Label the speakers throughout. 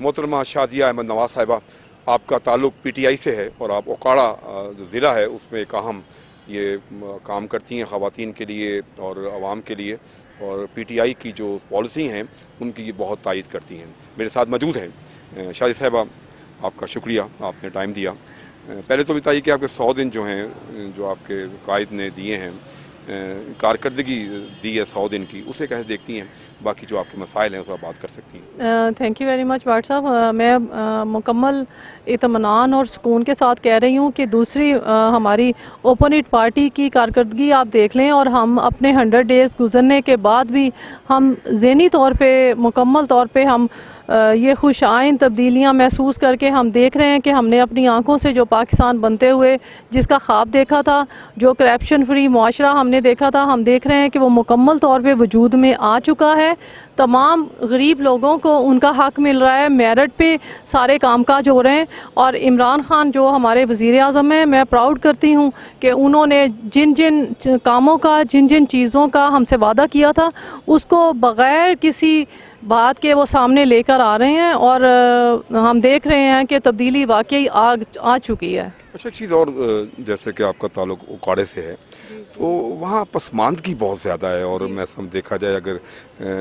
Speaker 1: محترمہ شازیہ احمد نواز صاحبہ، آپ کا تعلق پی ٹی آئی سے ہے اور آپ اوکاڑا ضلع ہے، اس میں ایک اہم یہ کام کرتی ہیں خواتین کے لیے اور عوام کے لیے اور پی ٹی آئی کی جو پالیسی ہیں، ان کی یہ بہت تائید کرتی ہیں۔ میرے ساتھ موجود ہیں شازیہ صاحبہ، آپ کا شکریہ، آپ نے ٹائم دیا۔ پہلے تو بتائیے کہ آپ کے سو دن جو ہیں، جو آپ کے قائد نے دیے ہیں کارکردگی دی ہے سو دن کی، اسے کیسے دیکھتی ہیں، باقی جو آپ کے مسائل ہیں، اس آپ بات کر سکتی
Speaker 2: ہیں۔ Thank you very much Bhatt صاحب میں مکمل اطمینان اور سکون کے ساتھ کہہ رہی ہوں کہ دوسری ہماری اوپن ایٹ پارٹی کی کارکردگی آپ دیکھ لیں اور ہم اپنے ہنڈریڈ ڈیز گزرنے کے بعد بھی ہم ذہنی طور پہ، مکمل طور پہ ہم یہ خوش آئین تبدیلیاں محسوس کر کے ہم دیکھ رہے ہیں کہ ہم نے اپنی آنکھوں سے جو پاکستان بنتے ہوئے جس کا خواب دیکھا تھا، جو کرپشن فری معاشرہ ہم نے دیکھا تھا، ہم دیکھ رہے ہیں کہ وہ مکمل طور پہ وجود میں آ چکا ہے۔ تمام غریب لوگوں کو ان کا حق مل رہا ہے۔ میرٹ پہ سارے کام کاج ہو رہے ہیں۔ اور عمران خان جو ہمارے وزیر اعظم ہیں، میں پراؤڈ کرتی ہوں کہ انہوں نے جن جن کاموں کا، جن جن چیزوں کا ہم سے وعدہ کیا تھا، اس کو بغیر کسی بات کے وہ سامنے لے کر آ رہے ہیں اور ہم دیکھ رہے ہیں کہ تبدیلی واقعی آگ آ چکی ہے۔
Speaker 1: اچھا ایک چیز اور جیسے کہ آپ کا تعلق اکاڑے سے ہے
Speaker 2: جی، جی۔
Speaker 1: تو وہاں پسماندگی بہت زیادہ ہے اور جی۔ میں سم دیکھا جائے اگر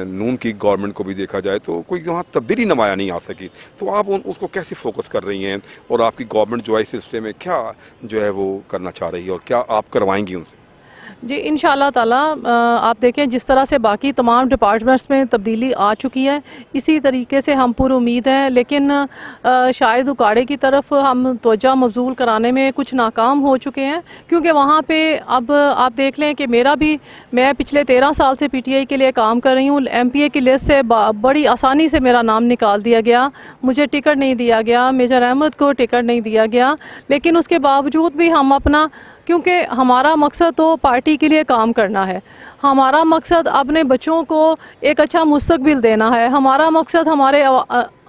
Speaker 1: نون کی گورنمنٹ کو بھی دیکھا جائے تو کوئی وہاں تبدیلی نمایاں نہیں آ سکی۔ تو آپ اس کو کیسے فوکس کر رہی ہیں اور آپ کی گورنمنٹ جو ہے اس سسٹم میں کیا جو ہے وہ کرنا چاہ رہی ہے اور کیا آپ کروائیں گی ان سے؟
Speaker 2: جی انشاءاللہ اللہ تعالی آپ دیکھیں جس طرح سے باقی تمام ڈپارٹمنٹس میں تبدیلی آ چکی ہے، اسی طریقے سے ہم پر امید ہیں لیکن شاید اکاڑے کی طرف ہم توجہ مبزول کرانے میں کچھ ناکام ہو چکے ہیں، کیونکہ وہاں پہ اب آپ دیکھ لیں کہ میرا بھی، میں پچھلے تیرہ سال سے پی ٹی آئی کے لیے کام کر رہی ہوں، ایم پی اے کی لسٹ سے بڑی آسانی سے میرا نام نکال دیا گیا، مجھے ٹکٹ نہیں دیا گیا میجر احمد کو ٹکٹ نہیں دیا گیا، لیکن اس کے باوجود بھی ہم اپنا کیونکہ ہمارا مقصد تو پارٹی کے لیے کام کرنا ہے۔ ہمارا مقصد اپنے بچوں کو ایک اچھا مستقبل دینا ہے۔ ہمارا مقصد ہمارے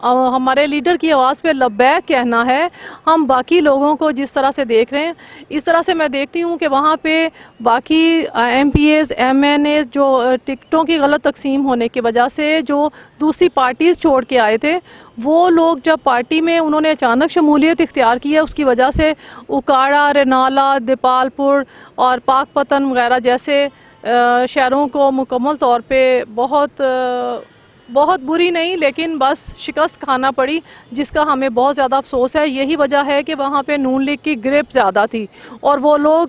Speaker 2: ہمارے لیڈر کی آواز پہ لبیک کہنا ہے۔ ہم باقی لوگوں کو جس طرح سے دیکھ رہے ہیں، اس طرح سے میں دیکھتی ہوں کہ وہاں پہ باقی M P as, M N as جو ٹکٹوں کی غلط تقسیم ہونے کی وجہ سے جو دوسری پارٹیز چھوڑ کے آئے تھے، وہ لوگ جب پارٹی میں انہوں نے اچانک شمولیت اختیار کی ہے، اس کی وجہ سے اکاڑا رنالا دیپال پور اور پاک پتن وغیرہ جیسے شہروں کو مکمل طور پہ بہت بہت بری نہیں، لیکن بس شکست کھانا پڑی، جس کا ہمیں بہت زیادہ افسوس ہے۔ یہی وجہ ہے کہ وہاں پہ نون لیگ کی گریپ زیادہ تھی اور وہ لوگ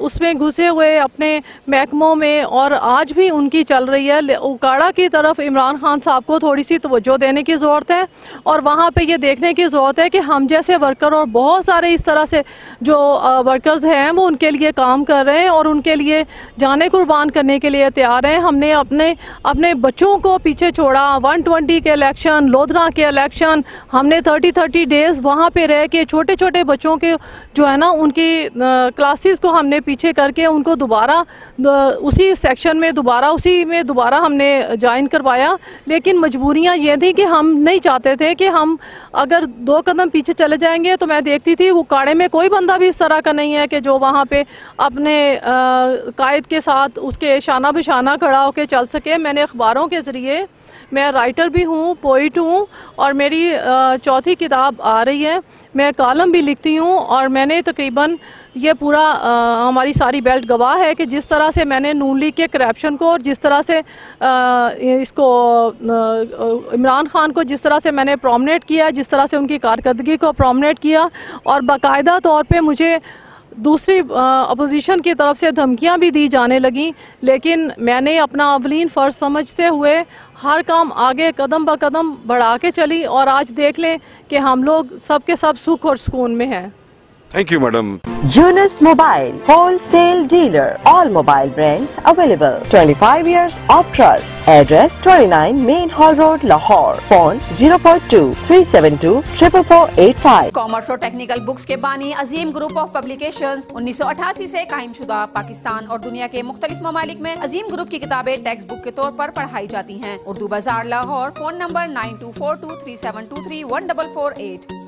Speaker 2: اس میں گھسے ہوئے اپنے محکموں میں اور آج بھی ان کی چل رہی ہے۔ اکاڑا کی طرف عمران خان صاحب کو تھوڑی سی توجہ دینے کی ضرورت ہے اور وہاں پہ یہ دیکھنے کی ضرورت ہے کہ ہم جیسے ورکر اور بہت سارے اس طرح سے جو ورکرز ہیں، وہ ان کے لیے کام کر رہے ہیں اور ان کے لیے جانے قربان کرنے کے لیے تیار ہیں۔ ہم نے اپنے اپنے بچوں کو پیچھے چھوڑا۔ ون ٹونٹی کے الیکشن، لودھنا کے الیکشن، ہم نے تھرٹی تھرٹی ڈیز وہاں پہ رہ کے چھوٹے چھوٹے بچوں کے جو ہے نا، ان کی کلاسز کو ہم نے پیچھے کر کے ان کو دوبارہ اسی سیکشن میں دوبارہ، اسی میں دوبارہ ہم نے جوائن کروایا۔ لیکن مجبوریاں یہ تھیں کہ ہم نہیں چاہتے تھے کہ ہم اگر دو قدم پیچھے چلے جائیں گے تو میں دیکھتی تھی وہ کاڑے میں کوئی بندہ بھی اس طرح کا نہیں ہے کہ جو وہاں پہ اپنے قائد کے ساتھ اس کے شانہ بشانہ کھڑا ہو کے چل سکے۔ میں نے اخباروں کے ذریعے میں رائٹر بھی ہوں پوئٹ ہوں اور میری چوتھی کتاب آ رہی ہے۔ میں کالم بھی لکھتی ہوں اور میں نے تقریباً یہ پورا ہماری ساری بیلٹ گواہ ہے کہ جس طرح سے میں نے نون لیگ کے کرپشن کو اور جس طرح سے اس کو عمران خان کو جس طرح سے میں نے پرومنیٹ کیا، جس طرح سے ان کی کارکردگی کو پرومنیٹ کیا اور باقاعدہ طور پہ مجھے دوسری اپوزیشن کی طرف سے دھمکیاں بھی دی جانے لگیں، لیکن میں نے اپنا اولین فرض سمجھتے ہوئے ہر کام آگے قدم بہ قدم بڑھا کے چلی اور آج دیکھ لیں کہ ہم لوگ سب کے سب سکھ اور سکون میں ہیں۔
Speaker 1: Thank you madam
Speaker 3: Younis mobile wholesale dealer all mobile brands available 25 five years of trust address 29 main hall road Lahore phone 04237244485
Speaker 4: commerce اور ٹیکنیکل بکس کے بانی عظیم گروپ آف پبلیکیشن انیس سو اٹھاسی سے قائم شدہ پاکستان اور دنیا کے مختلف ممالک میں عظیم گروپ کی کتابیں ٹیکسٹ بک کے طور پر پڑھائی جاتی ہیں اردو بازار لاہور فون نمبر 924237231448